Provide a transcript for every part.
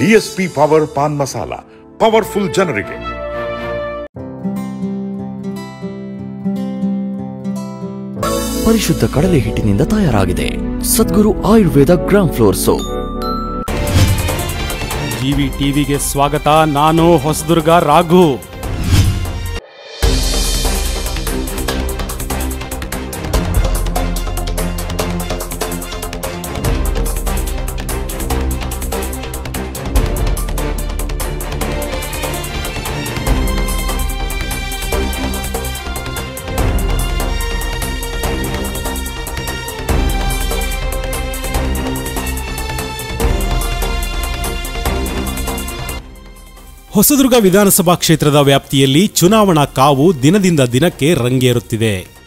DSP power pan masala. Powerful ಜನರಿಗೆ. ಪರಿಶುದ್ಧ ಕಡಲೆ ಹಿಟ್ಟಿನಿಂದ ತಯಾರಾಗಿದೆ. Sadguru Ayurveda gram flour soap. GV ಟಿವಿಗೆ ಸ್ವಾಗತ. ನಾನು ಹೊಸದುರ್ಗ ರಾಘು. ಹೊಸದುರ್ಗ ವಿಧಾನಸಭಾ ಕ್ಷೇತ್ರದ ವ್ಯಾಪ್ತಿಯಲ್ಲಿ ಚುನಾವಣಾ ಕಾವು ದಿನದಿಂದ ದಿನಕ್ಕೆ ರಂಗೇರುತ್ತಿದೆ.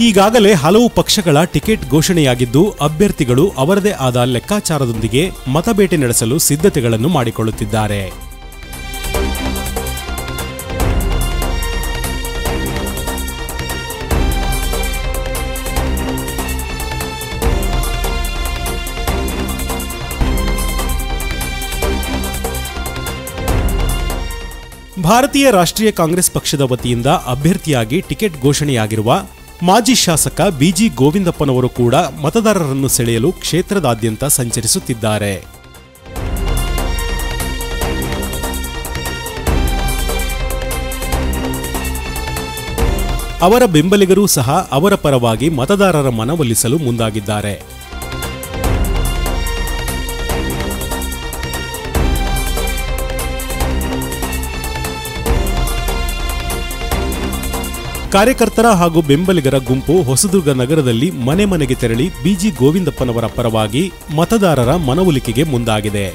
ಈಗಾಗಲೇ ಹಲವು ಪಕ್ಷಗಳ ಟಿಕೆಟ್ ಘೋಷಣೆಯಾಗಿದ್ದು, ಅಭ್ಯರ್ಥಿಗಳು ಅವರದೇ ಆದ ಲೆಕ್ಕಾಚಾರದೊಂದಿಗೆ ಮತಬೇಟೆ ನಡೆಸಲು ಸಿದ್ಧತೆಗಳನ್ನು ಮಾಡಿಕೊಳ್ಳುತ್ತಿದ್ದಾರೆ. ಭಾರತೀಯ ರಾಷ್ಟ್ರೀಯ ಕಾಂಗ್ರೆಸ್ ಪಕ್ಷದ ವತಿಯಿಂದ ಅಭ್ಯರ್ಥಿಯಾಗಿ ಟಿಕೆಟ್ ಘೋಷಣೆಯಾಗಿರುವ ಮಾಜಿ ಶಾಸಕ ಬಿಜಿ ಗೋವಿಂದಪ್ಪನವರು ಕೂಡ ಮತದಾರರನ್ನು ಸೆಳೆಯಲು ಕ್ಷೇತ್ರದಾದ್ಯಂತ ಸಂಚರಿಸುತ್ತಿದ್ದಾರೆ. ಅವರ ಬೆಂಬಲಿಗರೂ ಸಹ ಅವರ ಪರವಾಗಿ ಮತದಾರರ ಮನವೊಲಿಸಲು ಮುಂದಾಗಿದ್ದಾರೆ. ಕಾರ್ಯಕರ್ತರ ಹಾಗೂ ಬೆಂಬಲಿಗರ ಗುಂಪು ಹೊಸದುರ್ಗ ನಗರದಲ್ಲಿ ಮನೆ ಮನೆಗೆ ತೆರಳಿ ಬಿಜಿ ಗೋವಿಂದಪ್ಪನವರ ಪರವಾಗಿ ಮತದಾರರ ಮನವೊಲಿಕೆಗೆ ಮುಂದಾಗಿದೆ.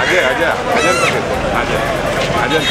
ಅಜಯ್ ಅಜಯ್ ಅಜಯ್ ಅಂತ ಬೇಕು. ಅಜಯ್ ಅಜಯ್ ಅಂತ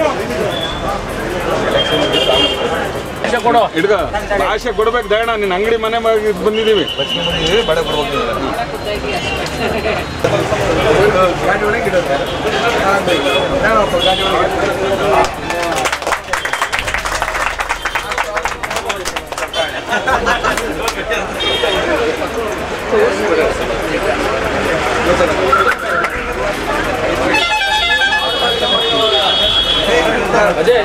ಎಲೆಕ್ಷನ್ ಆಗಲಿ ಹಿಡ್ಕ ಭಾಷೆ ಕೊಡ್ಬೇಕು ದಯಣ ನಿನ್ನ ಅಂಗಡಿ ಮನೆ ಮ- ಬಂದಿದ್ದೀವಿ ಅಜಯ್